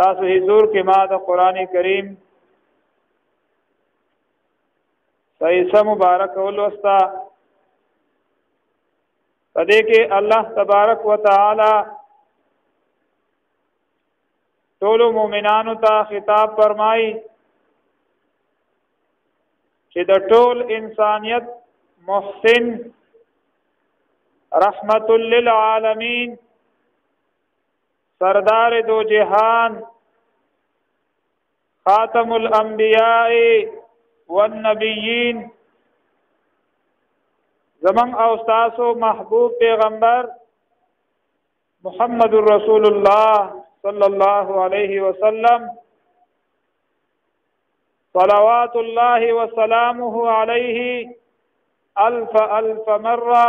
تاسو حضور کې ما د قران کریم صحیح مبارک ولوستا پدې کې الله تبارک وتعالى ټول مؤمنانو ته خطاب فرمایي چې د ټول انسانیت محسن رحمت للعالمین سردار دو جهان خاتم الانبیاء والنبیین زمن او تاسو محبوب پیغمبر محمد رسول الله صلی الله علیه وسلم صلوات الله وسلامه علیه الف الف مره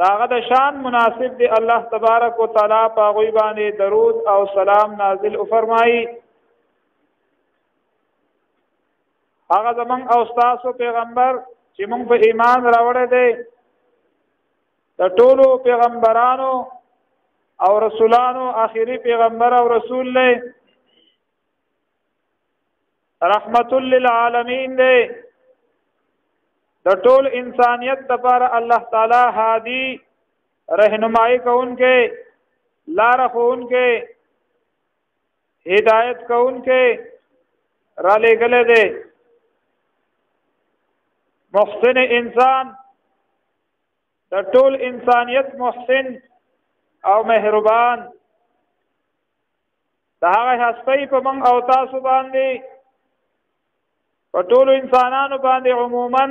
داغه د شان مناسب دی الله تبارک وتعالى په غوي باندې درود او سلام نازل او فرمایي هغه زمون او تاسو پیغمبر چې مونږ په ایمان راوړې دي د ټولو پیغمبرانو او رسولانو آخري پیغمبر او رسول له رحمت للعالمین دی د ټول انسانیت لپاره الله تعالی هادي رهنمایي کوونکې لار خوونکې هدایت کوونکې را لېګلې دی محسن انسان د ټول انسانیت محسن او مهربان د هغه هستۍ په موږ او تاسو باندې په ټولو انسانانو باندې عموما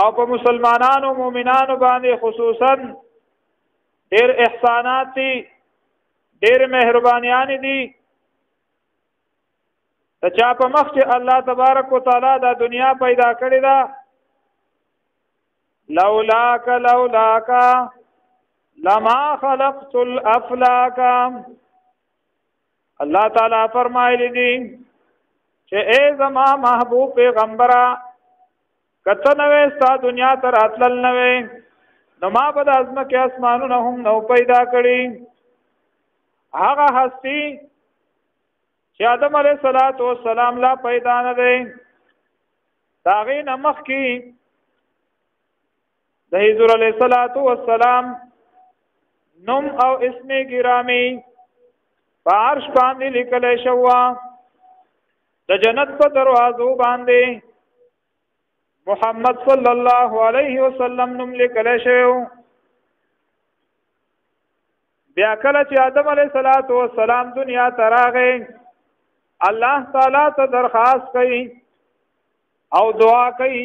او په مسلمانانو مؤمنانو باندې خصوصا ډېر احسانات دي ډېر مهربانيان دي ته چا په مخ چې الله تبارک وتعالى دا دنیا پیدا کړې ده لولاک لولاک لما خلقت الافلاک الله تعالی فرمایلی دی چې اے زما محبوب پیغمبره کته نوې ستا دنیا تر اتلل نوې نو ما په د ازمکه اسمانونه هم نو پیدا کړی هغه هستی چې آدم علیه صلوات و سلام لا پیدا نه دی داغه نمخ کی د حضور علیه صلوات و سلام نوم او اسم گرامی پارش باندې لیکل شووا د جنت په دروازو باندې محمد صلی الله علیه وسلم نوم لیکل شوی بیا کله چې آدم علیه صلوات و سلام دنیا ته راغی الله تعالی ته درخواست کوي او دعا کوي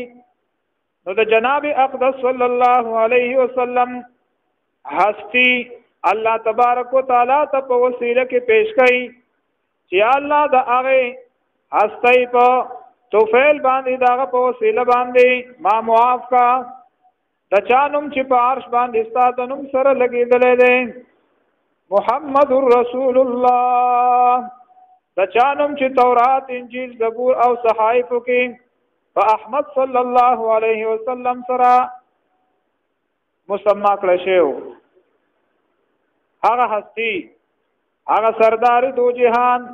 نو د جناب اقدس صلی الله علیه وسلم هستی الله تبارک وتعالى ته په وسیله کې پیش کړي چې الله د هغه هستی په توفیل باندې داغه په وسیله باندې ما معاف کا د چا نوم چې په عرش باندې ستا د نوم سره لګېدلی دی محمد رسول الله د چا نوم چې تورات انجیل زبور او صحائفو کې په احمد صلی الله علیه وسلم سره مسما کړ شو هغه هستی هغه سردار دو جهان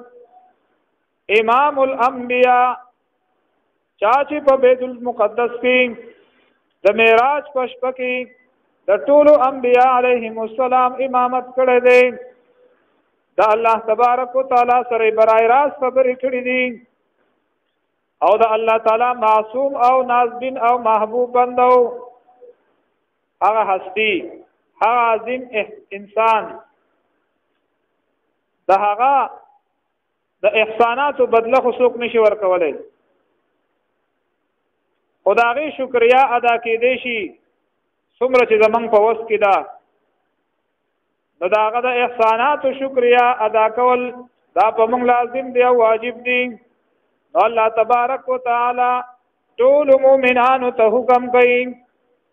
امام الانبیاء چا چې په بیت المقدس کې د معراج په شپه کې د ټولو انبیاء علیهم السلام امامت کړی دی دا الله تبارک وتعالى سره برای راست خبرې کړې دي او دا الله تعالی معصوم او نازبین او محبوب بندو هغه هستی هغه عظیم انسان د هغه د احساناتو بدله خو څوک نشي ورکولای خدای شکریا ادا کې دی شي څومره چې زمنګ په وس کې ده نو داغه د احساناتو شکریا ادا کول دا په موږ لازم دی او واجب دی نو الله تبارک وتعالى ټول مؤمنانو ته حکم کوي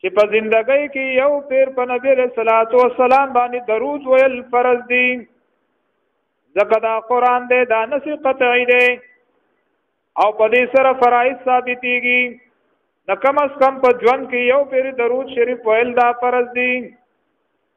چې په زندګۍ کې یو پیر په نبی له صلوات و سلام باندې درود ویل فرض دي ځکه دا قران دی دا نسی قطعی دی او په دې سره فرایض ثابتېږي نو کم از کم په ژوند کې یو پیر درود شریف ویل دا فرض دي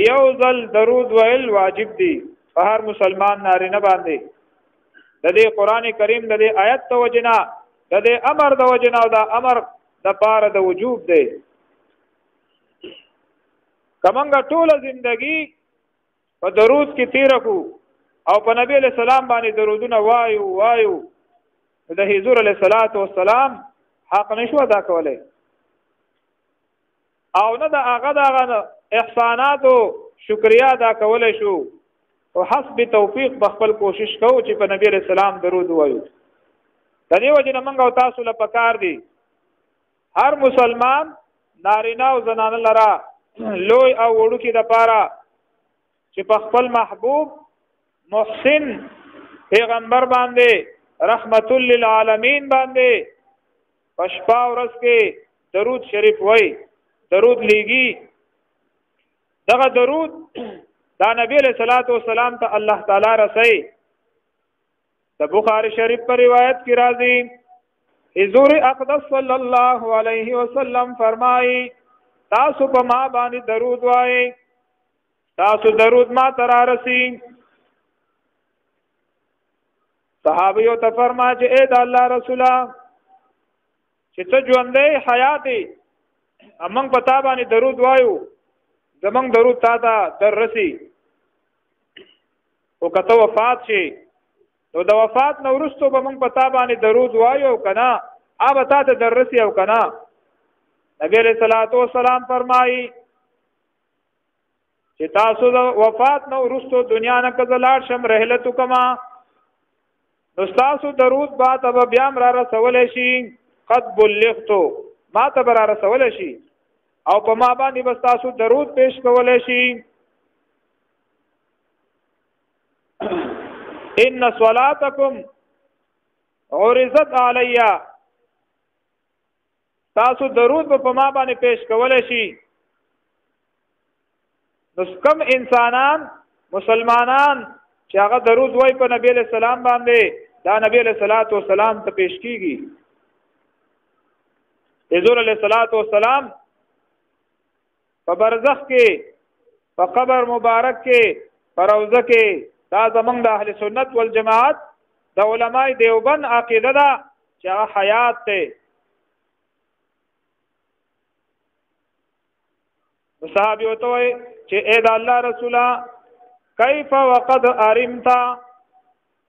یو ځل درود ویل واجب دی په هر مسلمان نارینه باندې د دې قران کریم د دې آیت د وجنا د دې امر د وجنا او د امر د پار د وجوب دی کمنګ ټوله زندگی په درود کې تیر کو او په نبی له سلام باندې درودونه وایو وایو د حضور علیه الصلاۃ والسلام حق نشو ادا کولای او نه د هغه دغه احساناتو شکریا ادا کولای شو او حسب توفیق په خپل کوشش کو چې په نبی رسول الله درود وایو د دې وجه نه موږ او تاسو له پکار دي هر مسلمان نارینه او زنانه لرا لوی او وړو کې د پاره چې په خپل محبوب محسن پیغمبر باندې رحمت للعالمین باندې پشپا ورځ کې درود شریف وای درود لیږي دغه درود دا نبی له صلوات و سلام ته الله تعالی رسي د بخاری شریف پر روایت کې راځي حضور اقدس صلی الله علیه وسلم فرمایي تاسو په ما باندې درود وایي تاسو درود ما تر رسي صحابي او تفرما چې اې د الله رسولا چې ته ژوندې حیاتي امنګ پتا باندې درود وایو زمنګ درود تا ته در رسی او کته وفات شي نو د وفات نو ورستو به موږ پتا باندې درود وایو کنا اوب تا ته در رسی او کنا نبی علیہ الصلوۃ والسلام فرمایي چې تاسو د وفات نو ورستو دنیا نه کزلار شم رحلت کما نو تاسو درود با تب بیا را رسول شي قد بلغتو ما تب را رسول شي او په ما باندې بس تاسو درود پیش کول شي ان صلاتکم عرضت علیا تاسو درود په ما باندې پیش کولای شي نو کم انسانان مسلمانان چې هغه درود وای په نبی له سلام باندې دا نبی له صلوات و سلام ته پیش کیږي حضور له صلوات و سلام په برزخ کې په قبر مبارک کې په روزه کې دا زمونږ د اهل سنت والجماعت د علماء دیوبند عقیده ده چې هغه حیات ته صحابي وته وي چې اې د الله رسوله کیف وقد ارمتا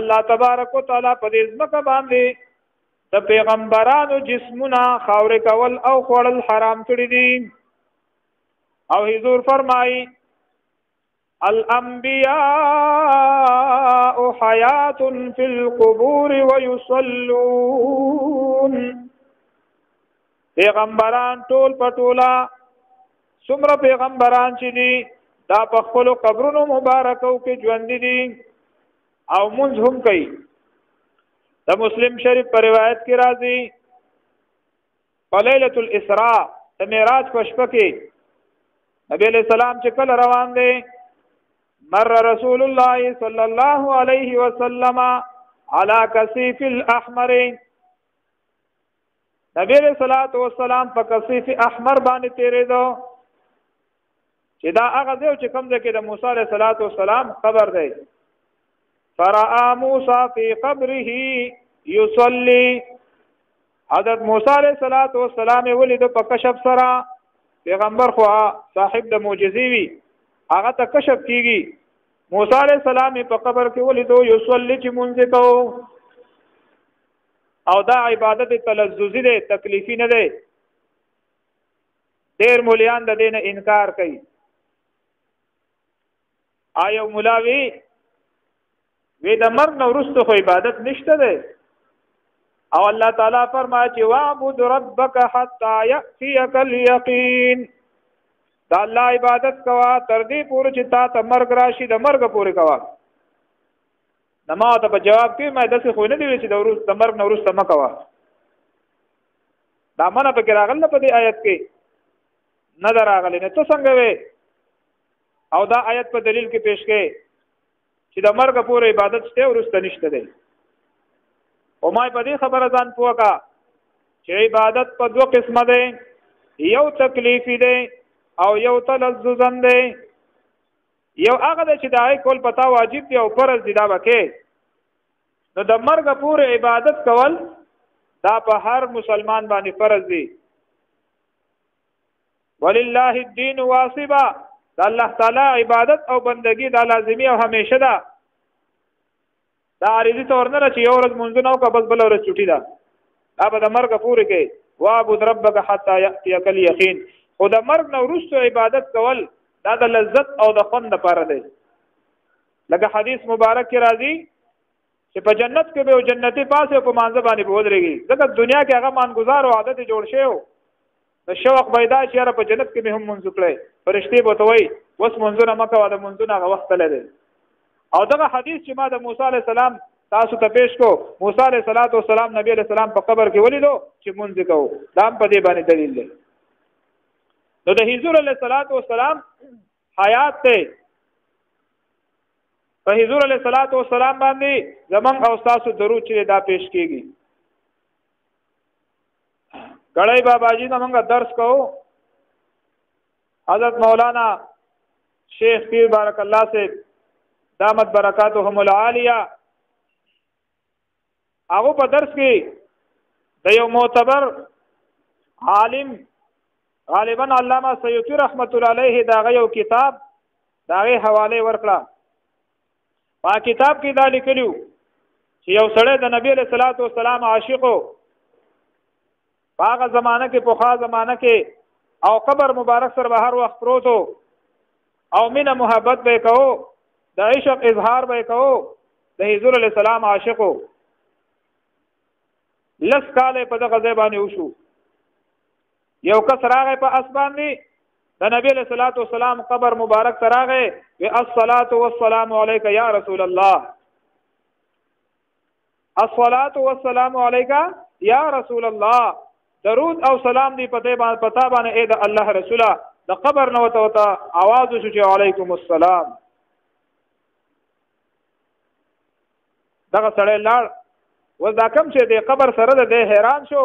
الله تبارک وتعالى په دې ځمکه باندې د پیغمبرانو جسمونه خاور کول او خوړل حرام کړی دي او حضور فرمایي الانبیاء حیات فی القبور ويصلون پیغمبران ټول په ټوله څومره پیغمبران چې دي دا په خپل قبرونو مبارکو کې ژوند دي او مونږ هم کوي د مسلم شریف پر روایت کې راځي په ليله الاسراء د معراج په شپه کې نبی له سلام چې کله روان دي مر رسول الله صلی الله علیه وسلم على كثيف الاحمر نبی علیہ الصلوۃ والسلام په کثیف احمر باندې تیرې دو چې دا هغه ځای چې کوم ځای کې د موسی علیہ الصلوۃ والسلام قبر دی فرآ موسی فی قبره یصلی حضرت موسی علیہ الصلوۃ والسلام ولید په کشف سره پیغمبر خو صاحب د معجزې وی هغه ته کشف کیږي موسی علیہ السلام په قبر کې ولیدو یصلی چې مونږ ته او دا عبادت تلذذي دی تکلیفي نه دی ډیر مولیان د دین انکار کوي آیا مولاوی وی د مرګ نو رسته خو عبادت نشته دی او الله تعالی فرما چې واعبد ربک حتا یاتیک الیقین دا الله عبادت کوا تر دې پورې چې تا ته مرګ راشي د مرګ پورې کوا نو ما ته په جواب کې ما داسې خو نه دی چې د ورځ د مرګ نو ورسته مکوا دا منه په کې راغله په دې آیت کې نه دراغله نه ته څنګه وې او دا آیت په دلیل کې پیش کړي چې د مرګ پورې عبادت شته او رسته نشته دی او ما په دې خبره ځان پوکا چې عبادت په دوه قسمه دی یو تکلیفي دی او یو تلذذن دی یو هغه د چې د هغې کول پتا واجب دی او فرض دی دا وکې نو د مرګ پورې عبادت کول دا په هر مسلمان باندې فرض دی ولله الدين واصبا د الله تعالی عبادت او بندگی دا لازمی او همیشه ده دا عارضی تور نه چې یو ورځ مونږ نه وکړه بس بل ورځ چټي ده دا به د مرګ پورې کوي وعبد ربک حتا یاتیک الیقین او د مرګ نه وروسته عبادت کول دا د لذت او د خوند لپاره دی لکه حدیث مبارک کې راځي چې په جنت کې به او جنتی پاسه په مانځ باندې بودريږي ځکه دنیا کې هغه مانګزار او عادت جوړ شي او د شوق پیدا چې را په جنت کې به هم منځ کړي فرشته به توي وس منځونه مکه ولا منځونه غو وخت لري او دغه حدیث چې ما د موسی عليه السلام تاسو ته پیش کو موسی عليه السلام نبی عليه السلام په قبر کې ولیدو چې منځ کو دا په دې باندې دلیل دی نو د حضور علیه السلام حیات ته په حضور علیه الصلاۃ والسلام باندې زمون او تاسو درود چې دا پیش کیږي ګړی بابا جی ته موږ درس کوو حضرت مولانا شیخ پیر بارک الله سے دامت برکاتهم العالیه هغه په درس کې د یو معتبر عالم غالبا علامه سیوطی رحمت الله علیه دا یو کتاب دا غي حواله ورکړه په کتاب کې دا لیکلو چې یو سړی د نبی له صلوات و سلام عاشق په هغه زمانه کې په خا زمانه کې او قبر مبارک سره به هر وخت پروتو او مینه محبت به کو د عشق اظهار به کو د حضور علی السلام عاشقو لس کاله په دغه ځای باندې وشو یو کس راغی په اسمان دی د نبی له صلوات و سلام قبر مبارک تراغه و الصلاه والسلام علیک یا رسول الله الصلاة والسلام عليك يا رسول الله درود او سلام دی پته باندې پتا باندې اې د الله رسوله د قبر نو ته وته आवाज شو چې عليكم السلام دغه سړی لاړ و دا کم چې د قبر سره د حیران شو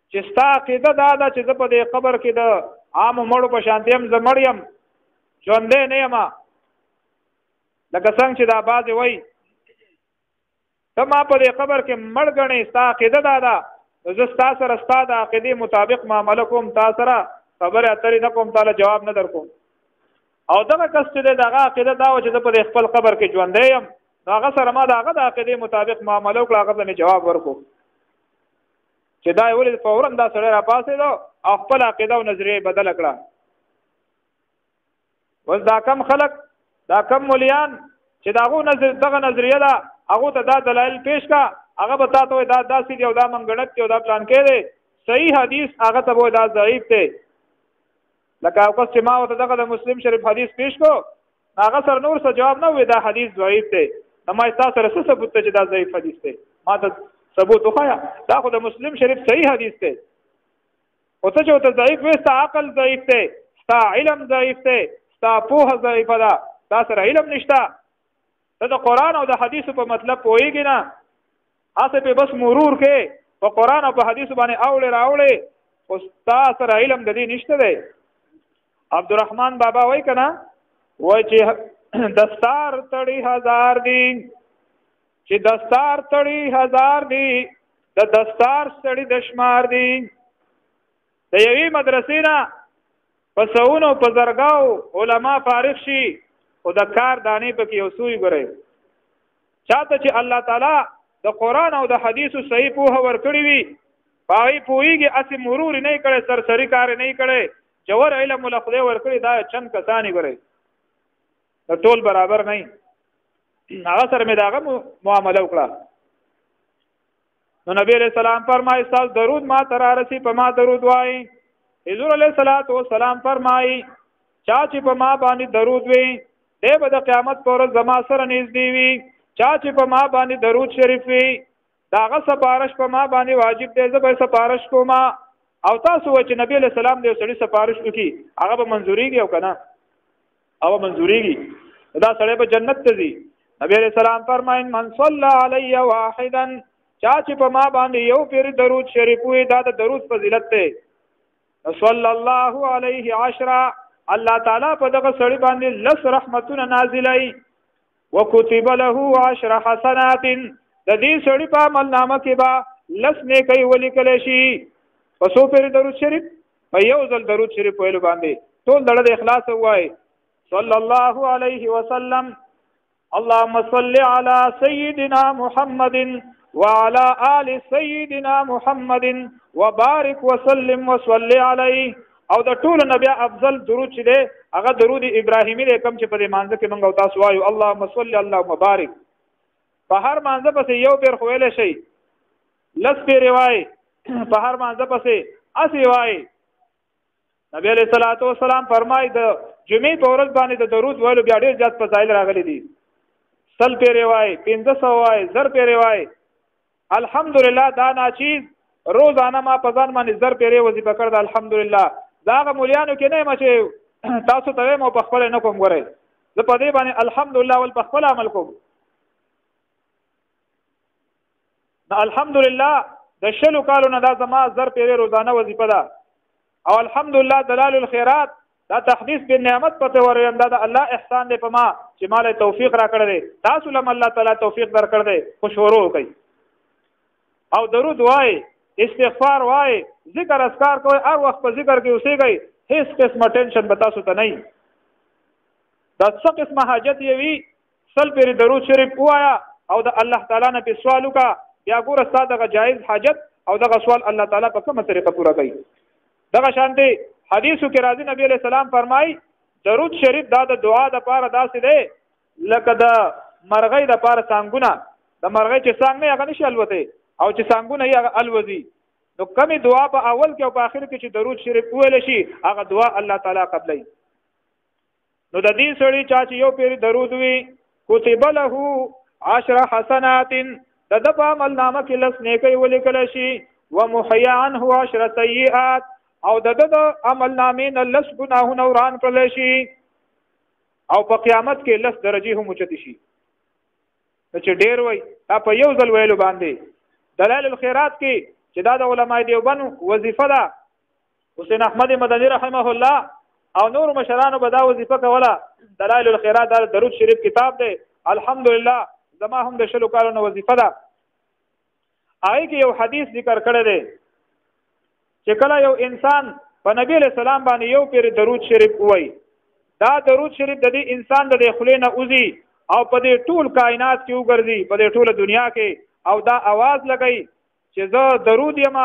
چې ستا عقیده دا ده چې زه په دې قبر کې د عام مړو په شانتي هم زمړ یم ژوندې نه یم لکه څنګه چې دا باز وای ته ما په دې قبر کې مړ غنې ستا عقیده دا ده زه ستا سره ستا د عقیده مطابق معاملې کوم تا سره خبره اترې نه کوم تعالی جواب نه درکوم او دغه کس چې دغه عقیده دا و چې په خپل قبر کې ژوندې یم هغه سره ما دغه د عقیده مطابق معاملې وکړه هغه ته جواب ورکوم چې دا ولې فورا دا سړی را پاسې دا او خپل عقیده او نظریه بدل کړه وز دا کم خلق دا کم مليان چې داغو نظر دغه نظریه دا هغه ته دا دلایل پیش کا هغه به تاسو دا داسې دی او دا منګړت دی او دا پلان کې دی صحیح حدیث هغه ته وای دا ضعیف دی لکه او کس چې ما ورته دغه د مسلم شریف حدیث پیش کو هغه سره نور څه جواب نه وې دا حدیث ضعیف دی نو ما تاسو سره څه ثبوت چې دا ضعیف حدیث دی ما ته ثبوت وخایا دا خو د مسلم شریف صحیح حدیث دی او ته چې ته ضعیف وې ستا عقل ضعیف دی ستا علم ضعیف دی ستا پوهه ضعیفه ده دا سره علم نشته ته د قران او د حدیثو په مطلب پوهیږي نه هڅه په بس مرور کې په قران او په حدیثو باندې اوړې راوړې او تاسو سره علم د دې نشته دی عبدالرحمن بابا وای کنه وای چې دستار تړي هزار دي چې دستار تړي هزار دي د دستار سړي د شمار دي د یوې مدرسې نه په سونو په زرګاو علما فارغ شي او د کار دانې پکې یو سوی ګره چاته چې الله تعالی د قران او د حدیثو صحیح په هور کړی وي پای پویږي اسی مرور نه کړي سرسری کار نه کړي جوور علم له خدای ور کړی دا چند کسانی ګره د ټول برابر نه هغه سره مې داغه معامله وکړه نو نبی علیہ السلام فرمایي تاسو درود ما تر رسی په ما درود وای حضور علیہ الصلات والسلام فرمایي چا چې په ما باندې درود وي دی به د قیامت پر زما سره نږدې وي چا چې په ما باندې درود شریف وي داغه سپارش په ما باندې واجب دی زه به سپارش کوم او تاسو چې نبی علیہ السلام دې سړي سپارش وکي هغه به منزوريږي او کنه او منظوريږي دا سړی به جنت ته ځي نبی عليه السلام فرمایي من صلى علي واحدا چا چې په ما باندې یو پیر درود شریف وي دا د درود فضیلت دی صلی الله علیه عشرا الله تعالی په دغه سړی باندې لس رحمتونه نازلای وکتب له عشر حسنات د دې سړي په عمل نامه کې با لس نه کوي ولیکل شي پسو پر درود شریف په یو ځل درود شریف ویل باندې ټول دړه د اخلاص وای صلی الله علیه وسلم اللهم صل علی سیدنا محمد وعلى آل سيدنا محمد وبارك وسلم وصلي عليه او د ټولو نه بیا افضل درود چې دی هغه درود ابراهیمی دی کوم چې په دې مانځ کې موږ او تاسو وایو اللهم صل الله مبارک په هر مانځ پسې یو پیر خویل شي لس پیر وای په هر مانځ پسې اسی وای نبی علیہ الصلوۃ والسلام فرمای د جمعې په ورځ باندې د درود ویلو بیا ډیر زیات فضایل راغلي دي سل پیر وای 1500 وای زر پیر وای الحمدلله دا ناچیز روزانه ما په ځان باندې زر پیرې وظیفه کړ دا الحمدلله دا غ مولیانو کې نه مچې تاسو ته مو په خپل نه کوم غره زه په دې باندې الحمدلله ول په خپل عمل کوم دا الحمدلله د شلو کالو نه دا زما زر پیرې روزانه وظیفه ده او الحمدلله دلال الخيرات دا تحديث بن نعمت پته وریم دا د الله احسان دی په ما چې مال توفیق را کړی تاسو لم الله تعالی توفیق در کړ دی خو شروع کوي او درود وای استغفار وای ذکر اسکار کوي هر وخت په ذکر کې اوسېږي هیڅ قسم ټینشن به تاسو ته نه دا څه قسمه حاجت یې وی سل پیر درود شریف وایا او د الله تعالی نه په سوال وکا بیا ګوره ستاسو دغه جایز حاجت او دغه سوال الله تعالی په کومه طریقه پوره کوي دغه شان دی حدیثو کې راځي نبی علیہ السلام فرمایي درود شریف دا د دعا د پاره داسې دی لکه د مرغۍ د پاره څنګهونه د مرغۍ چې څنګه نه هغه نشي الوته او چې څنګهونه یې هغه الوزي نو کمی دعا په اول کې او په آخر کې چې درود شریف ویل شي هغه دعا الله تعالی قبلای نو د دې سړي چا چې یو پیر درود وی کتب له عشر حسنات د د په عمل نامه کې لس نیکي ولیکل شي ومحیا عنه عشر سیئات او د د عمل نامې نه لس ګناهونه وران کړل شي او په قیامت کې لس درجه هم چت شي چې ډیر وای دا په یو ځل ویلو باندې دلال الخيرات کې چې دا د علماي دیوبند وظیفه ده حسین احمد مدنی رحمه الله او نور مشرانو به دا وظیفه کوله دلایل الخیرات دا درود شریف کتاب دی الحمدلله زما هم د شلو کارونو وظیفه ده آی کې یو حدیث ذکر کړی دی چې کله یو انسان په نبی له سلام باندې یو پیر درود شریف وای دا درود شریف د دې انسان د خلې نه اوزي او په دې ټول کائنات کې وګرځي په دې ټول دنیا کې او دا आवाज لګي چې زه درود یم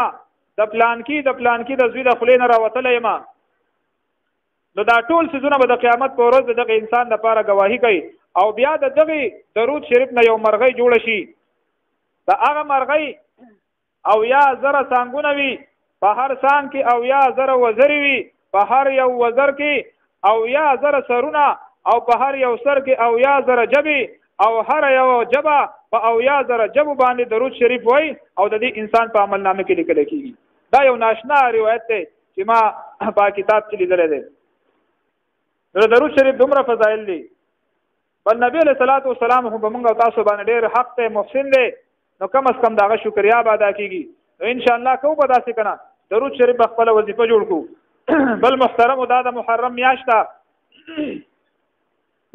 د پلانکی د پلانکی د زوی د خلې نه راوتلی یم نو دا ټول سيزونه به د قیامت پر ورځ دغه انسان د پاره گواهی کوي او بیا د دغه درود شریف نه یو مرغۍ جوړ شي دا هغه مرغۍ او یا زره څنګهونه وي په هر سان کې او یا زر وزر وي په هر یو وزر کې او یا زر سرونه او په هر یو سر کې او یا زر جبي او هر یو جبا په او یا زر جبو باندې درود شریف وای او د دې انسان په عمل نامه کې لیکل کیږي دا یو ناشنا روایت دی چې ما په کتاب کې لیدل دی نو درود شریف دومره فضایل دي بل نبی علیہ الصلوۃ والسلام هم په موږ او تاسو باندې ډېر حق ته محسن دی نو کم از کم داغه شکریا به ادا کیږي نو ان شاء الله کو به داسې کنه درود شریف خپل وظیفه جوړ کو بل محترم دا د محرم میاشت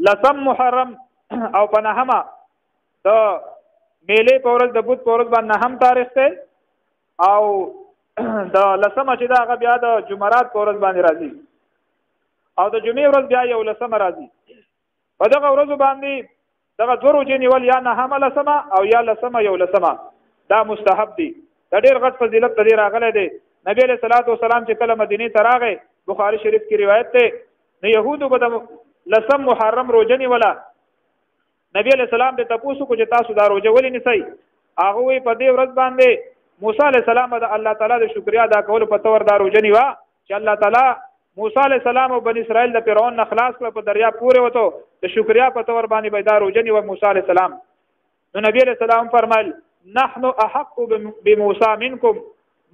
لسم محرم او په نهمه د میلې په ورځ د بوت په ورځ باندې نهم تاریخ ته او د لسمه چې دا هغه بیا د جمعرات په ورځ باندې راځي او د جمعې ورځ بیا یو لسمه راځي په دغه ورځو باندې دغه دوه ورځې نیول یا نه هم لسمه او یا لسمه یو لسمه دا مستحب دي دا ډېر غټ فضیلت لري راغلی دی نبی له صلوات و سلام چې کله مدینه ته راغی بخاری شریف کې روایت ده نه يهودو به د لسم محرم روزه نیولا نبی له سلام د تاسو کو چې تاسو دا روزه ولې نیسئ هغه وی په دې ورځ باندې موسی له سلام د الله تعالی د شکریا ادا کول په تور دا روزه نیوا چې الله تعالی موسی علی السلام او بنی اسرائیل د فرعون نه خلاص کړ په دریا پورې وته د شکریا په تور باندې بيدار او جنې و موسی علی السلام نو نبی علی السلام فرمایل نحن احق بموسی منکم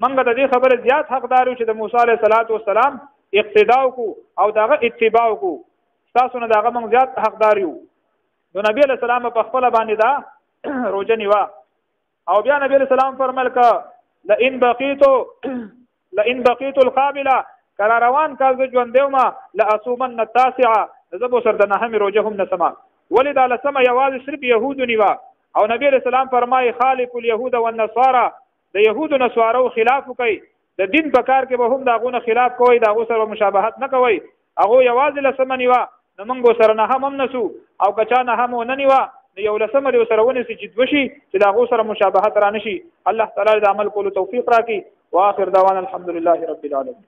منګه د دې خبره زیات حقدار یو چې د موسی علی السلام اقتدا کو او دغه اتباع کو تاسو نه دغه موږ زیات حقدار یو نو نبی علی السلام په خپل باندې دا روزه نیوه او بیا نبی علیہ السلام فرمایل کا لئن بقیتو لئن بقیتو القابله کله روان کال زه ژوند دیوم لا اصومن التاسعه زه به سر د نهم روزه هم نسما ولی دا لسمه یوازې صرف يهود نیوا او نبی رسول الله فرمایي خالف اليهود والنصارى د يهود نصارو خلاف کوي د دین په کار کې به هم دا غونه خلاف کوي دا غو سره مشابهت نه کوي هغه یوازې لسمه نیوا نو موږ سره نه هم نسو او کچا نه هم نه نیوا نو یو لسمه دی سره ونی چې دوشي چې دا غو سره مشابهت را نشي الله تعالی د عمل کولو توفیق راکړي واخر دعوانا الحمدلله رب العالمین